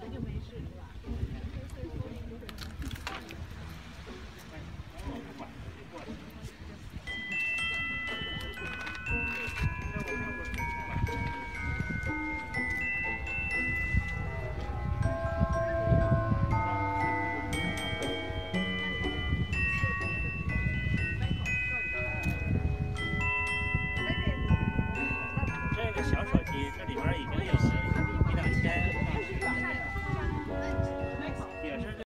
他就没事是吧？